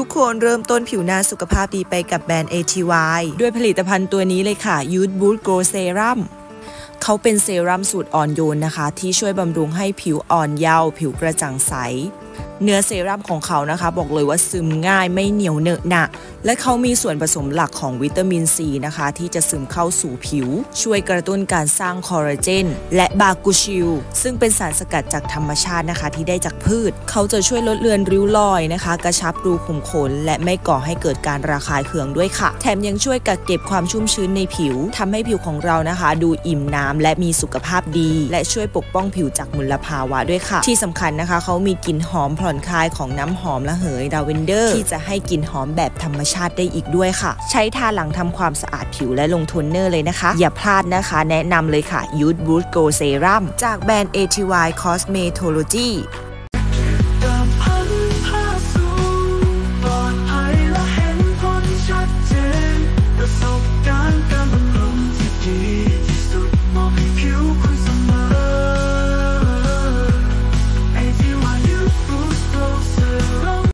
ทุกคนเริ่มต้นผิวหน้าสุขภาพดีไปกับแบรนด์ ATY ด้วยผลิตภัณฑ์ตัวนี้เลยค่ะ Youth Boost Glow Serum เขาเป็นเซรั่มสูตรอ่อนโยนนะคะ ที่ช่วยบำรุงให้ผิวอ่อนเยาว์ผิวกระจ่างใส เนื้อเซรั่มของเขานะคะ บอกเลยว่าซึมง่ายไม่เหนียวเนอะหนะและเขามีส่วนผสมหลักของวิตามินซีนะคะ ที่จะซึมเข้าสู่ผิว ช่วยกระตุ้นการสร้างคอลลาเจนและบากูชิลซึ่งเป็นสารสกัดจากธรรมชาตินะคะ ที่ได้จากพืช เขาจะช่วยลดเลือนริ้วรอยนะคะ กระชับรูขุมขน และไม่ก่อให้เกิดการระคายเคืองด้วยค่ะ แถมยังช่วยกักเก็บความชุ่มชื้นในผิวทำให้ผิวของเรานะคะ ดูอิ่มน้ำและมีสุขภาพดี และช่วยปกป้องผิวจากมลภาวะด้วยค่ะ ที่สำคัญนะคะ เขามีกลิ่นหอมอมผ่อนคลายของน้ำมันหอมระเหยลาเวนเดอร์ ที่จะให้กลิ่นหอมแบบธรรมชาติได้อีกด้วยค่ะ ใช้ทาหลังทำความสะอาดผิวและลงโทนเนอร์เลยนะคะ อย่าพลาดนะคะ แนะนำเลยค่ะ Youth Boost Glow Serum จากแบรนด์ ATY Cosmetology ปลอดภัยและลจน